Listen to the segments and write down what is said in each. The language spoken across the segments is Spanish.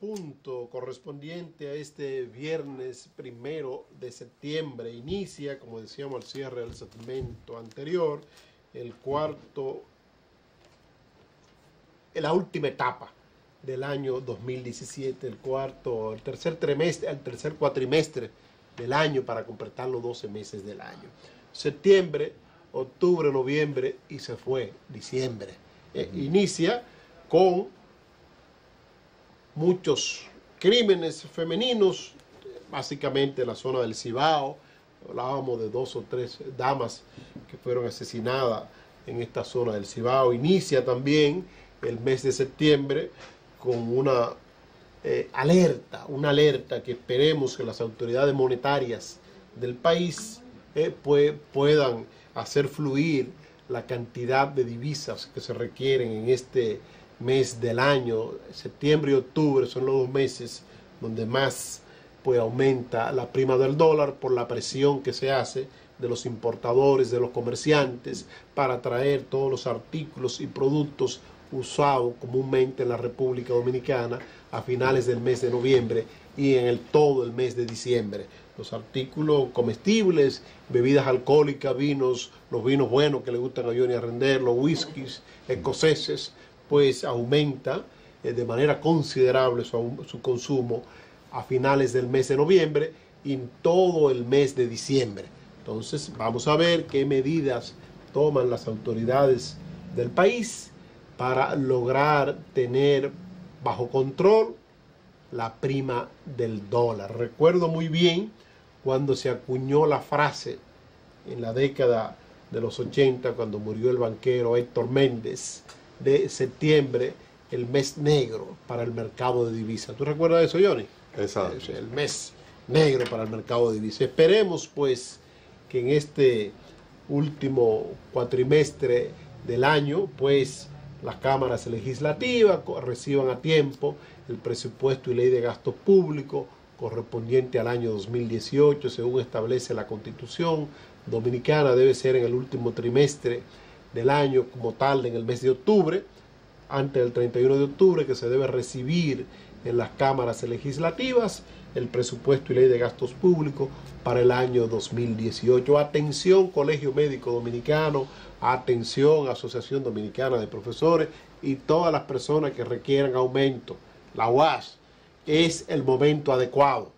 punto correspondiente a este viernes primero de septiembre. Inicia, como decíamos al cierre del segmento anterior, el cuarto, la última etapa del año 2017, el cuarto, el tercer trimestre, el tercer cuatrimestre del año para completar los 12 meses del año. Septiembre, octubre, noviembre y se fue diciembre. Eh, inicia con muchos crímenes femeninos, básicamente en la zona del Cibao. Hablábamos de dos o tres damas que fueron asesinadas en esta zona del Cibao. Inicia también el mes de septiembre con una eh, alerta, una alerta que esperemos que las autoridades monetarias del país eh, puedan hacer fluir la cantidad de divisas que se requieren en este mes del año. Septiembre y octubre son los dos meses donde más pues, aumenta la prima del dólar por la presión que se hace de los importadores, de los comerciantes, para traer todos los artículos y productos usados comúnmente en la República Dominicana a finales del mes de noviembre y en el todo el mes de diciembre. Los artículos comestibles, bebidas alcohólicas, vinos, los vinos buenos que le gustan a Johnny Arrender, los whiskies escoceses, pues aumenta eh, de manera considerable su, su consumo a finales del mes de noviembre y en todo el mes de diciembre. Entonces vamos a ver qué medidas toman las autoridades del país para lograr tener bajo control la prima del dólar. Recuerdo muy bien cuando se acuñó la frase en la década de los 80, cuando murió el banquero Héctor Méndez, de septiembre, el mes negro para el mercado de divisas. ¿Tú recuerdas eso, Johnny? Exacto. El mes negro para el mercado de divisas. Esperemos, pues, que en este último cuatrimestre del año, pues, las cámaras legislativas reciban a tiempo el presupuesto y ley de gasto público correspondiente al año 2018, según establece la Constitución Dominicana, debe ser en el último trimestre del año como tal, en el mes de octubre, antes del 31 de octubre, que se debe recibir en las cámaras legislativas el presupuesto y ley de gastos públicos para el año 2018. Atención, Colegio Médico Dominicano, atención, Asociación Dominicana de Profesores y todas las personas que requieran aumento. La UAS es el momento adecuado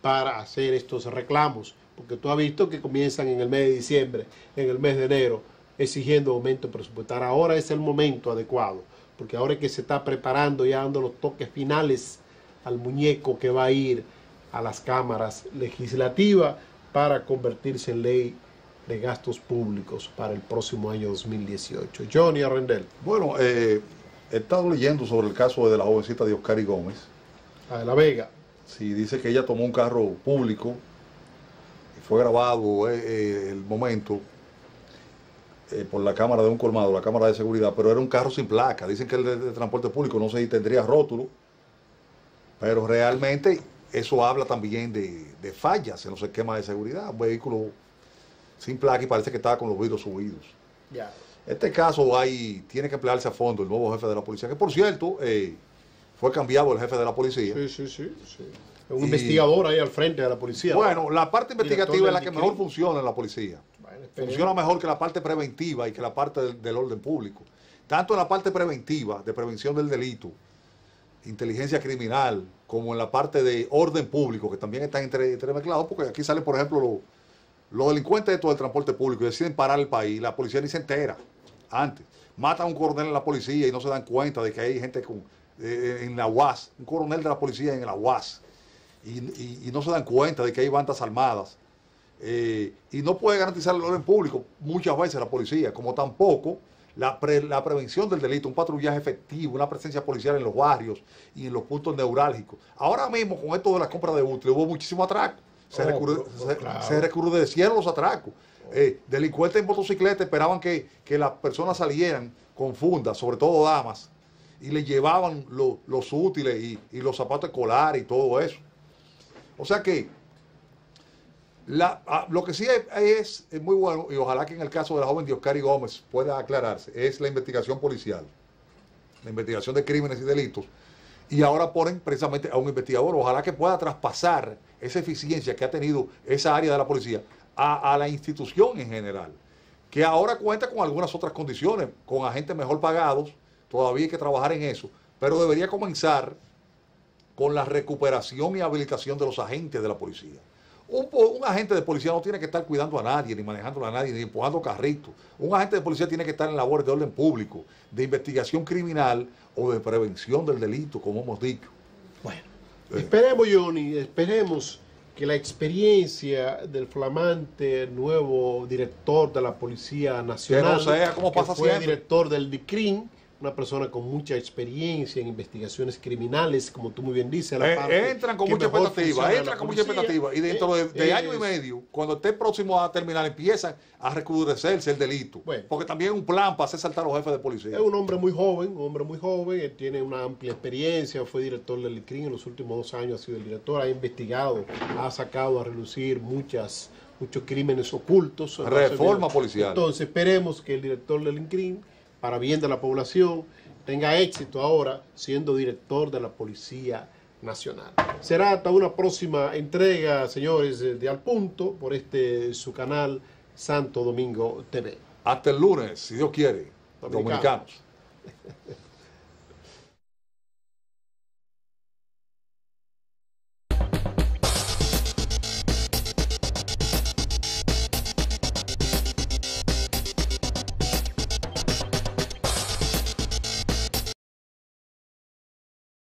para hacer estos reclamos, porque tú has visto que comienzan en el mes de diciembre, en el mes de enero, exigiendo aumento presupuestario. Ahora es el momento adecuado, porque ahora es que se está preparando, ya dando los toques finales al muñeco que va a ir a las cámaras legislativas para convertirse en ley de gastos públicos para el próximo año 2018. Johnny Arrendel. Bueno, eh, he estado leyendo sobre el caso de la jovencita de Oscar y Gómez. La de La Vega. Sí, dice que ella tomó un carro público y fue grabado eh, eh, el momento eh, por la cámara de un colmado, la cámara de seguridad, pero era un carro sin placa. Dicen que el de, de transporte público no sé si tendría rótulo, pero realmente eso habla también de, de fallas en los esquemas de seguridad. Un vehículo sin placa y parece que estaba con los vidrios subidos. Ya. Este caso hay, tiene que emplearse a fondo el nuevo jefe de la policía, que por cierto, eh, fue cambiado el jefe de la policía. Sí, sí, sí. sí. Un y, investigador ahí al frente de la policía. Bueno, la parte investigativa es la que mejor funciona en la policía. Bueno, Funciona mejor que la parte preventiva y que la parte del, del orden público. Tanto en la parte preventiva, de prevención del delito, inteligencia criminal, como en la parte de orden público, que también están entre, entremezclados, porque aquí salen, por ejemplo, los, los delincuentes de todo el transporte público y deciden parar el país, la policía ni se entera antes. Matan a un coronel en la policía y no se dan cuenta de que hay gente con, eh, en la UAS, un coronel de la policía en la UAS, y, y, y no se dan cuenta de que hay bandas armadas. Eh, y no puede garantizar el orden público muchas veces la policía, como tampoco la, pre, la, prevención del delito, un patrullaje efectivo, una presencia policial en los barrios y en los puntos neurálgicos. Ahora mismo, con esto de la compra de útiles, hubo muchísimo atraco. Se, oh, recurre, oh, se, claro. se recrudecieron los atracos. Eh, delincuentes en motocicleta esperaban que, que, las personas salieran con fundas, sobre todo damas, y le llevaban lo, los útiles y, y, los zapatos escolares y todo eso. O sea que la, a, lo que sí es, es, es, muy bueno, y ojalá que en el caso de la joven Dioscari Gómez pueda aclararse, es la investigación policial, la investigación de crímenes y delitos, Y ahora ponen precisamente a un investigador, ojalá que pueda traspasar esa eficiencia que ha tenido esa área de la policía a, a la institución en general, que ahora cuenta con algunas otras condiciones, con agentes mejor pagados, todavía hay que trabajar en eso, pero debería comenzar con la recuperación y habilitación de los agentes de la policía. Un, agente de policía no tiene que estar cuidando a nadie, ni manejando a nadie, ni empujando carritos. Un agente de policía tiene que estar en labores de orden público, de investigación criminal o de prevención del delito, como hemos dicho. Bueno, Eh. esperemos, Johnny, esperemos que la experiencia del flamante nuevo director de la Policía Nacional, Que no sea que fue siempre. director del DICRIN, una persona con mucha experiencia en investigaciones criminales, como tú muy bien dices, la Eh, parte entran con mucha expectativa, entran con mucha expectativa. Y dentro de, de Eh, año y medio, cuando esté próximo a terminar, empiezan a recrudecerse el delito. Bueno. Porque también es un plan para hacer saltar a los jefes de policía. Es un hombre muy joven, un hombre muy joven, él tiene una amplia experiencia, fue director del ICRIN en los últimos dos años, ha sido el director, ha investigado, ha sacado a relucir muchas, muchos crímenes ocultos. Reforma policial. Entonces esperemos que el director del ICRIN, para bien de la población, tenga éxito ahora siendo director de la Policía Nacional. Será hasta una próxima entrega, señores, de Al Punto, por este su canal Santo Domingo TV. Hasta el lunes, si Dios quiere, Dominicanos. dominicanos.